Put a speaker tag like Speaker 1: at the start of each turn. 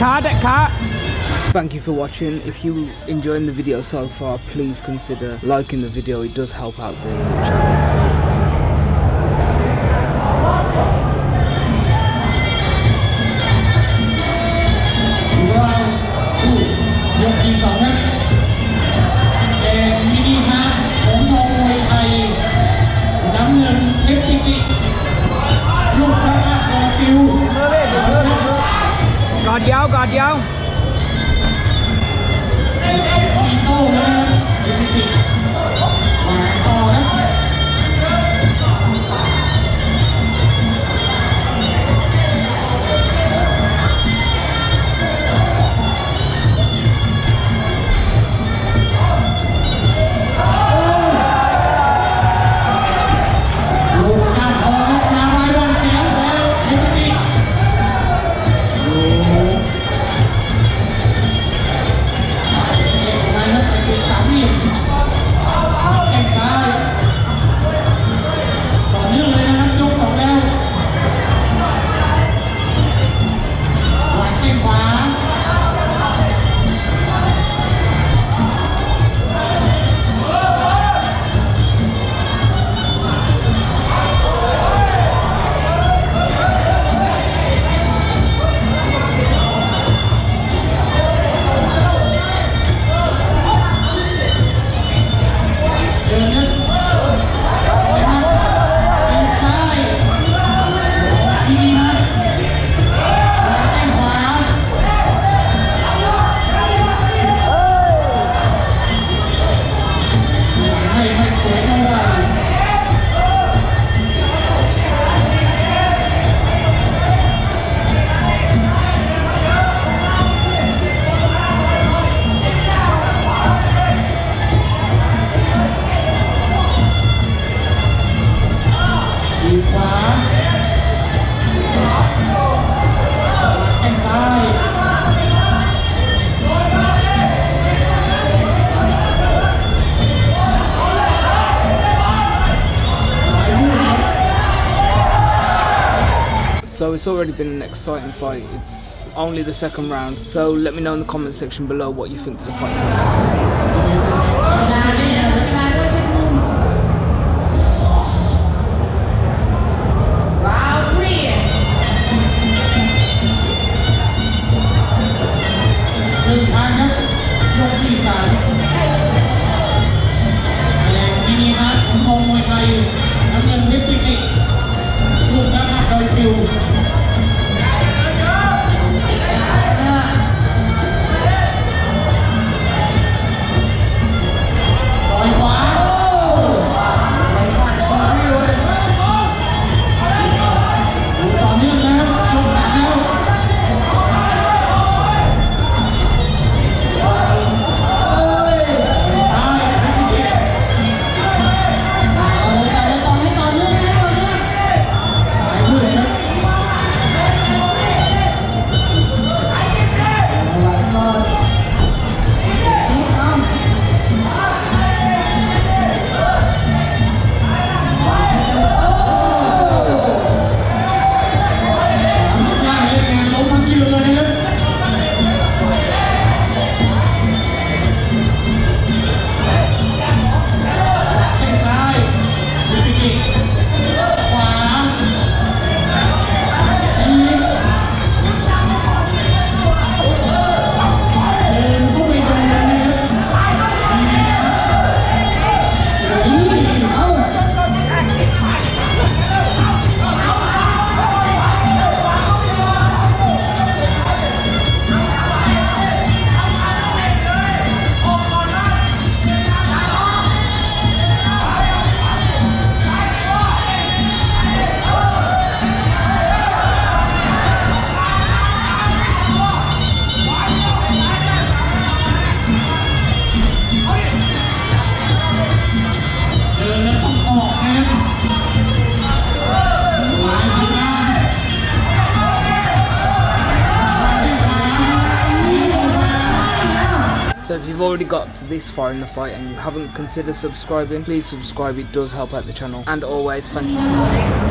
Speaker 1: car, that car. Thank you for watching. If you enjoying the video so far, please consider liking the video. It does help out the channel. so it's already been an exciting fight. It's only the second round, so let me know in the comment section below what you think to the fight so far. you've already got this far in the fight and you haven't considered subscribing, please subscribe, it does help out the channel. And always, thank you for watching.